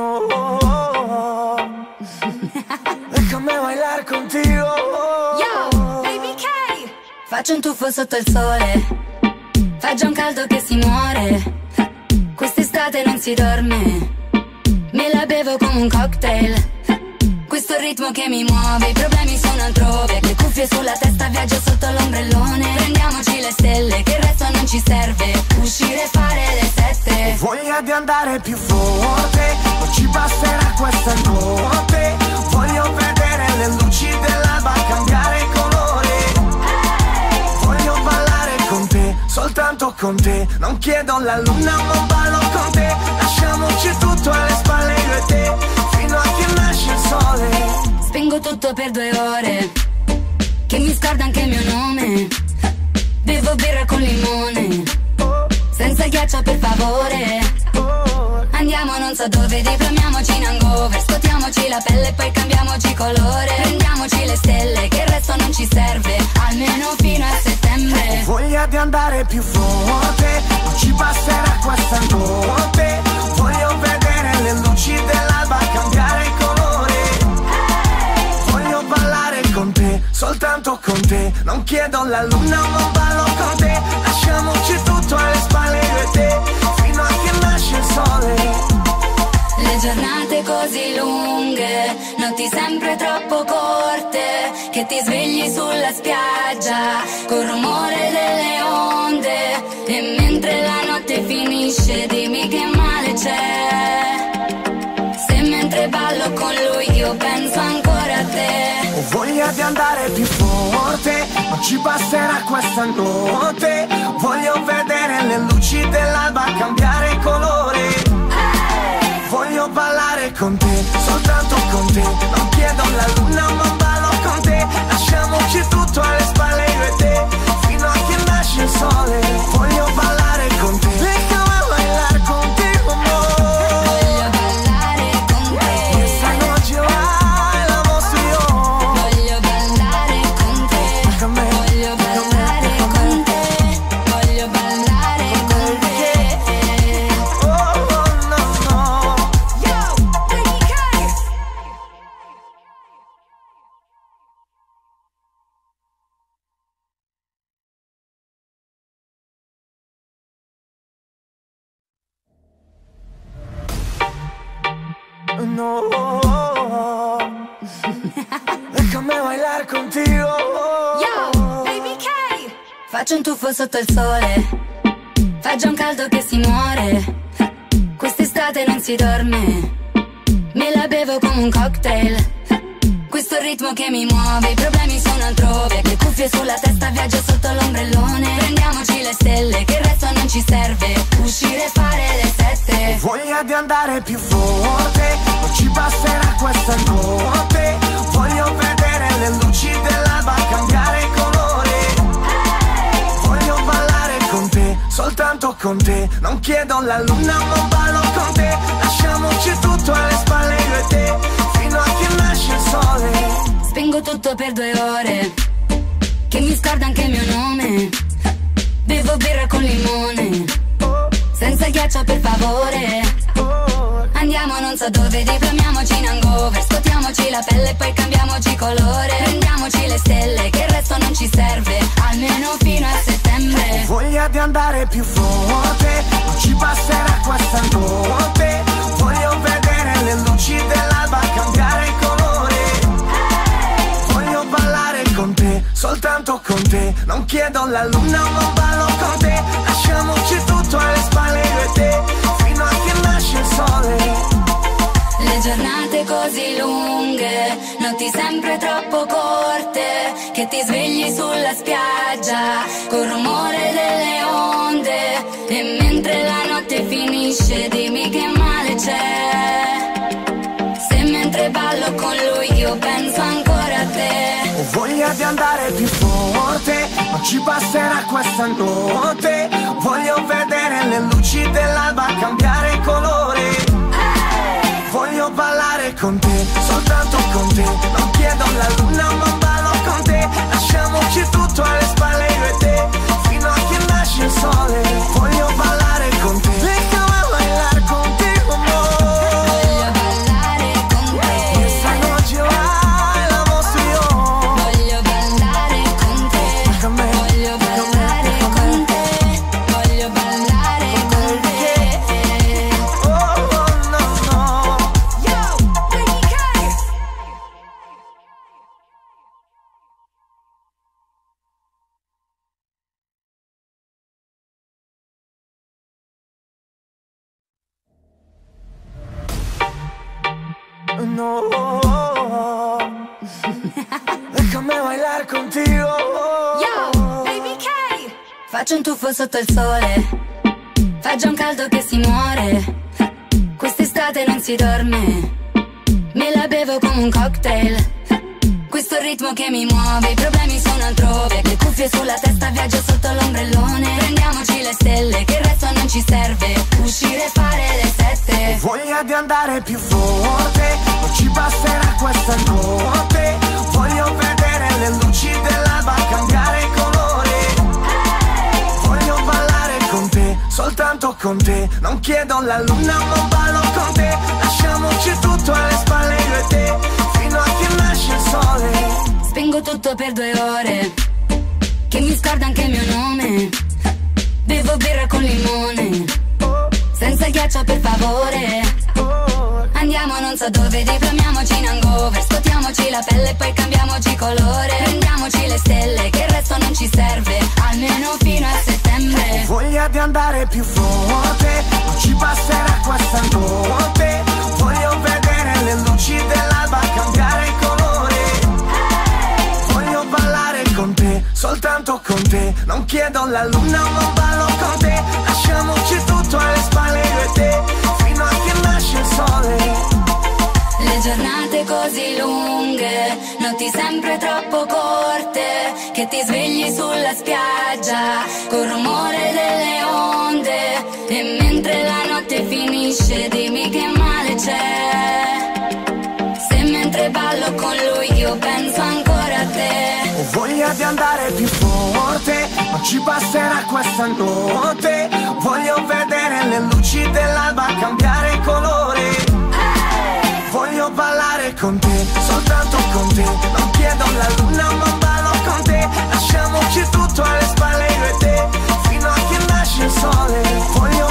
No. Déjame bailar contigo. Yo, baby K. Faccio un tuffo sotto il sole. Fa già un caldo che si muore. Quest'estate non si dorme. Me la bevo come un cocktail. Questo ritmo che mi muove, i problemi sono altrove. Le cuffie sulla testa, viaggio sotto l'ombrellone. Prendiamoci le stelle, che il resto non ci serve. Uscire e fare le sette. Voglia di andare più forte, basterà questa notte. Voglio vedere le luci dell'alba cambiare colore. Voglio ballare con te, soltanto con te. Non chiedo la luna, ma ballo con te. Lasciamoci tutto alle spalle io e te, fino a che nasce il sole. Spengo tutto per due ore. Che mi scorda anche il mio nome. Bevo birra con limone. Senza ghiaccio per favore. Non so dove, diplomiamoci in hangover. Scotiamoci la pelle e poi cambiamoci colore. Prendiamoci le stelle, che il resto non ci serve. Almeno fino a settembre. Voglia di andare più forte, non ci basterà questa notte. Voglio vedere le luci dell'alba cambiare colore. Voglio ballare con te, soltanto con te. Non chiedo la luna, ma ballo giornate così lunghe, notti sempre troppo corte, che ti svegli sulla spiaggia col rumore delle onde e mentre la notte finisce dimmi che male c'è. Se mentre ballo con lui io penso ancora a te. Ho voglia di andare più forte, non ci basterà questa notte. Voglio vedere le luci dell'alba cambiare ballare con te, soltanto con te. Non chiedo la luna, ma ballo con te. Lasciamoci tutto alle spalle io e te, fino a che nasce il sole. Déjame bailar contigo. Yo, Baby K. Faccio un tuffo sotto il sole. Fa già un caldo che si muore. Quest'estate non si dorme. Me la bevo come un cocktail. Questo ritmo che mi muove, i problemi sono altrove. Le cuffie sulla testa, viaggio sotto l'ombrellone. Prendiamoci le stelle, che il resto non ci serve. Uscire e fare le sette. Voglia di andare più forte, non ci basterà questa notte. Voglio vedere le luci dell'alba cambiare colore. Voglio ballare con te, soltanto con te. Non chiedo la luna, ma ballo con te. Lasciamoci tutto alle spalle io e te, fino a che nasce il sole. Tutto per due ore. Che mi scorda anche il mio nome. Bevo birra con limone. Senza ghiaccio per favore. Andiamo non so dove, diplomiamoci in hangover. Scotiamoci la pelle e poi cambiamoci colore. Prendiamoci le stelle, che il resto non ci serve. Almeno fino a settembre. Voglia di andare più forte, non ci basterà questa notte. Voglio vedere le luci dell'alba cambiare colore. Soltanto con te. Non chiedo la luna, ma ballo con te. Lasciamoci tutto alle spalle io e te, fino a che nasce il sole. Le giornate così lunghe, notti sempre troppo corte, che ti svegli sulla spiaggia col rumore delle onde e mentre la notte finisce dimmi che male voglia di andare più forte, non ci basterà questa notte. Voglio vedere le luci dell'alba cambiare colore. Voglio ballare con te, soltanto con te. Non chiedo la luna, ma no. Déjame bailar contigo. Yo, baby K. Faccio un tuffo sotto il sole. Fa già un caldo che si muore. Quest'estate non si dorme. Me la bevo come un cocktail. Questo ritmo che mi muove, i problemi sono altrove. Le cuffie sulla testa, viaggio sotto l'ombrellone. Prendiamoci le stelle, che il resto non ci serve. Uscire e fare le sette. Voglia di andare più forte, basterà questa notte. Voglio vedere le luci dell'alba cambiare colore. Voglio ballare con te, soltanto con te. Non chiedo la luna, ma ballo con te. Lasciamoci tutto alle spalle io e te, fino a che nasce il sole. Spengo tutto per due ore. Che mi scorda anche il mio nome. Bevo birra con limone. Senza ghiaccio per favore. Non so dove, diplomiamoci in hangover. Scotiamoci la pelle e poi cambiamoci colore. Prendiamoci le stelle, che il resto non ci serve. Almeno fino a settembre. Voglia di andare più forte, non ci basterà questa notte. Voglio vedere le luci dell'alba cambiare colore. Voglio ballare con te, soltanto con te. Non chiedo la luna, ma ballo che ti svegli sulla spiaggia col rumore delle onde e mentre la notte finisce dimmi che male c'è. Se mentre ballo con lui io penso ancora a te. Ho voglia di andare più forte, non ci basterà questa notte. Voglio vedere le luci dell'alba cambiare colore. Voglio ballare con te, sole. Voglio